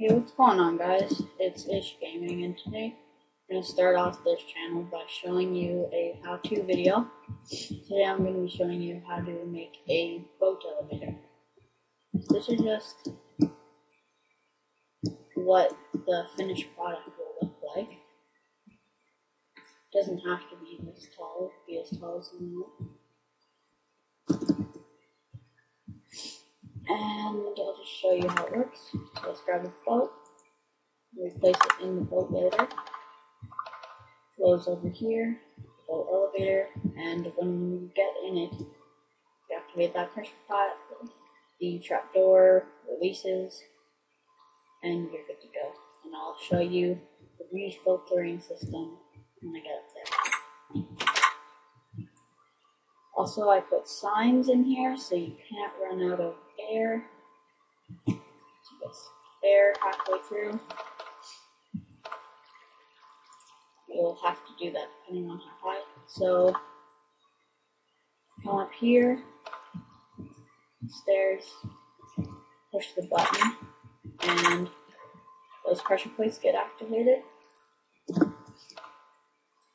Hey, what's going on, guys? It's Ish Gaming, and today I'm going to start off this channel by showing you a how-to video. Today I'm going to be showing you how to make a boat elevator. This is just what the finished product will look like. It doesn't have to be this tall, be as tall as you want. And I'll just show you how it works. Let's grab a we place it in the boat loader, flows over here, boat elevator, and when you get in it, you activate that pressure pad, the trap door releases, and you're good to go. And I'll show you the refiltering system when I get up there. Also, I put signs in here so you can't run out of air. Just air halfway through. You'll have to do that depending on how high. So, come up here, stairs, push the button, and those pressure plates get activated.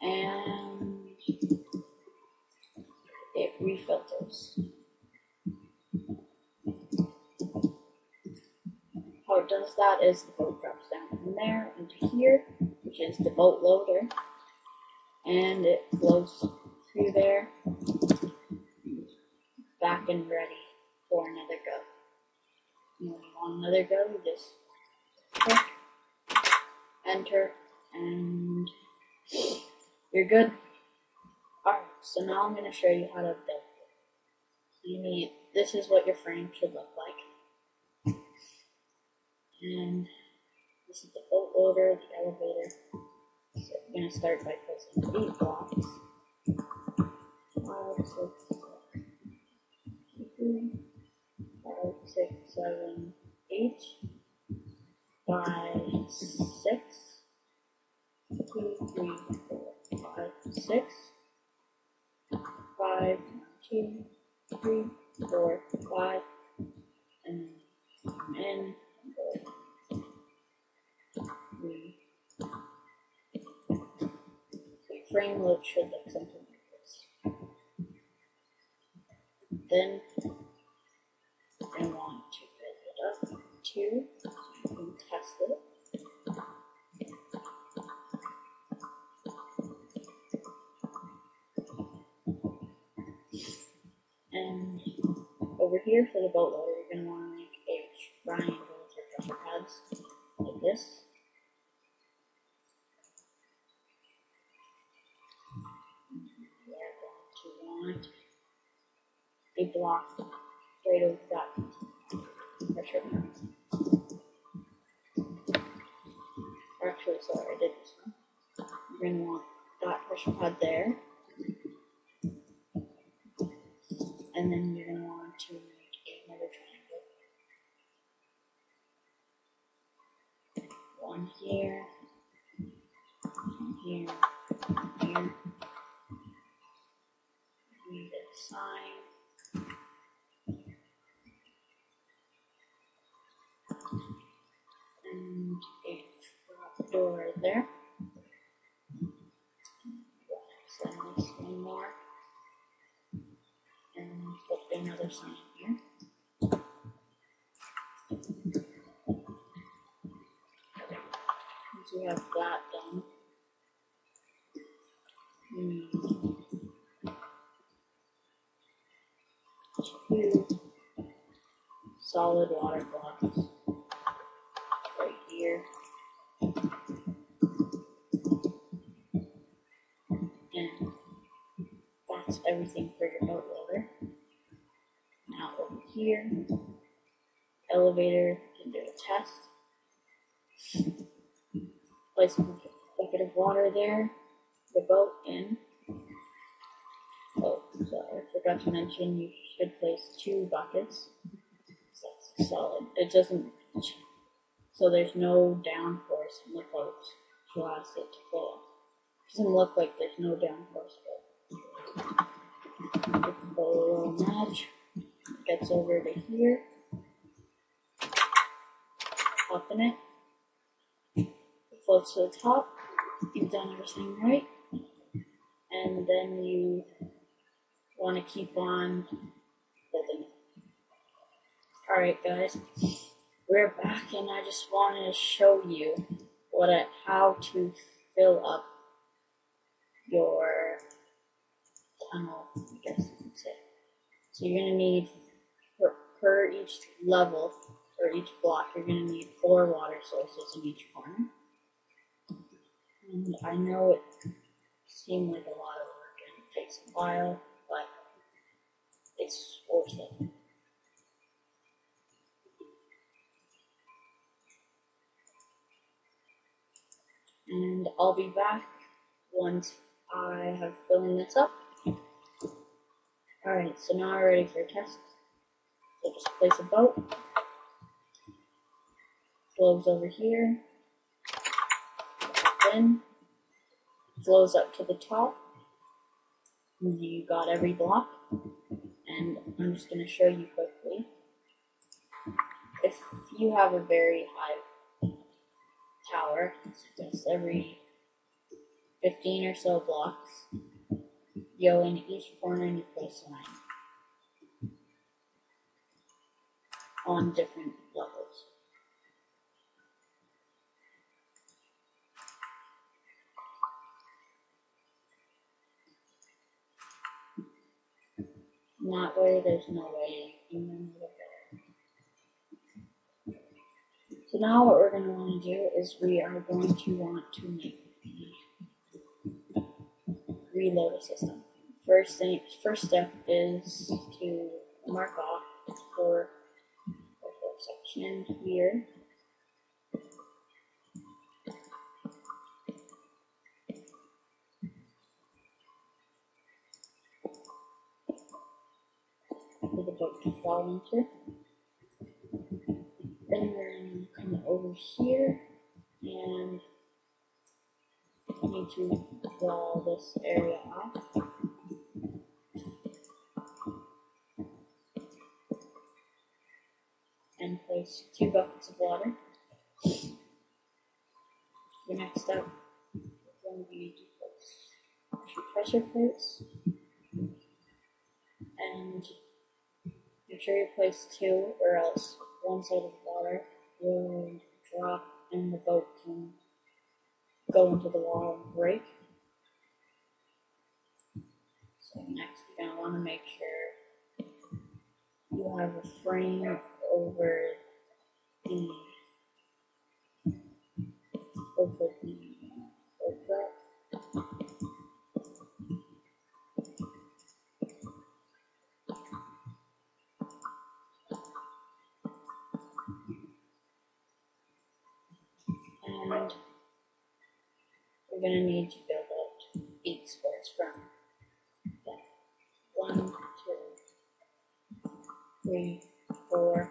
And it refilters. Does that is the boat drops down from there into here, which is the boat loader, and it flows through there, back and ready for another go. And when you want another go, you just click, enter, and you're good. Alright, so now I'm going to show you how to build it. You need, this is what your frame should look like. And this is the boat loader, the elevator. So we're going to start by placing eight blocks. Frame load should look something like this. Then to want to build it up you can test it. And over here for the boat loader, you're going to want to make a triangle with your pressure pads, like this. Over that pressure. Actually, sorry, I did this one. You're going to want that pressure pad there. and then you're going to want to make another triangle. One here, put another here. Once we have that done, need two solid water blocks right here. And that's everything for your boat loader. Now over here, elevator can do a test. Place a bucket of water there, the boat in. Oh, sorry, I forgot to mention you should place two buckets. So that's solid. It doesn't, so there's no downforce in the boat to allow it to flow. Doesn't look like there's no downforce, but Get the little match. Gets over to here. Pop in it. floats to the top. You've done everything right. And then you want to keep on building it. Alright guys, we're back and I just wanted to show you what I, how to fill up your tunnel, I guess you could say. So you're gonna need per, each level or each block, you're gonna need four water sources in each corner. And I know it seemed like a lot of work and it takes a while, but it's worth it. And I'll be back once I have filled this up. Alright, so now we're ready for test. So just place a boat. Flows over here. Then flows up to the top. You got every block. And I'm just going to show you quickly. If you have a very high tower, just every 15 or so blocks, go in each corner and you place a line on different levels. That way, there's no way. So now what we're going to want to do is we are going to want to make the reload system. First thing, first step is to mark off for section here. For the boat to fall into. Then we're going to come over here and need to wall this area off. Two buckets of water. The next step is going to be to two pressure plates. And make sure you place two or else one side of the water will drop and the boat can go into the wall and break. So next you're gonna want to make sure you have a frame over and we're gonna need to build out eight squares from that. One, two, three, four,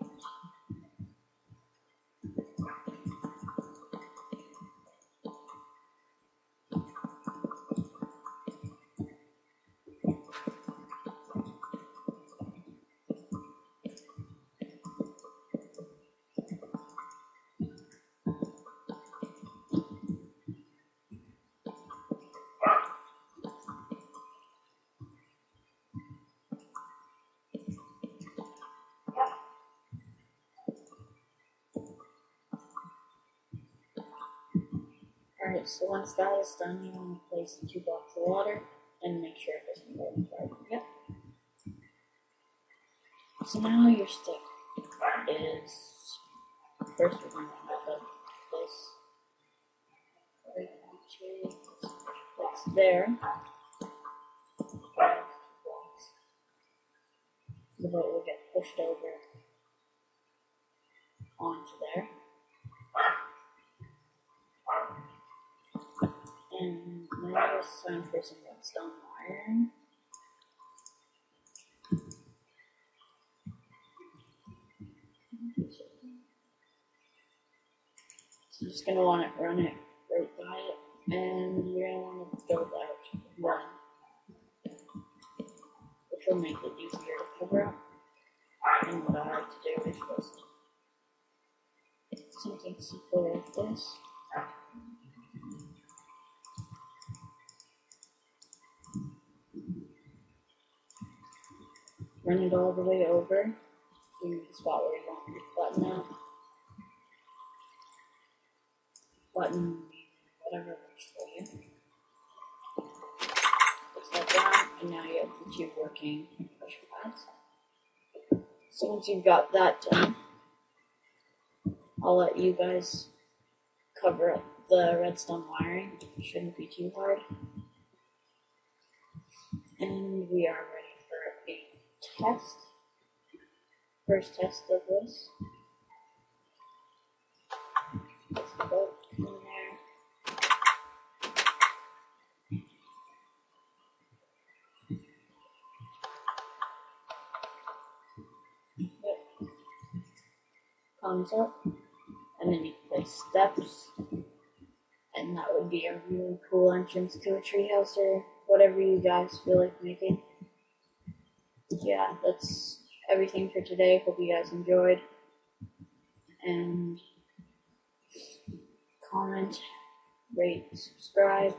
So once that is done, you want to place two blocks of water and make sure it doesn't go inside. Yep. So now your stick is first we're going to have this right onto that's there. The boat will get pushed over onto for some redstone iron. So you're just gonna want to run it right by it, and you're gonna want to build out one, which will make it easier to cover up. And what I like to do is just something simple like this. Run it all the way over to the spot where you want your button out. Button, whatever works for you. Push that down, and now you have the two working pressure pads. So once you've got that done, I'll let you guys cover up the redstone wiring. It shouldn't be too hard. And we are ready test. First test of this. Let's go in there. Yep. Comes up and then you place steps, and that would be a really cool entrance to a treehouse or whatever you guys feel like making. Yeah, that's everything for today. Hope you guys enjoyed, and comment, rate, subscribe.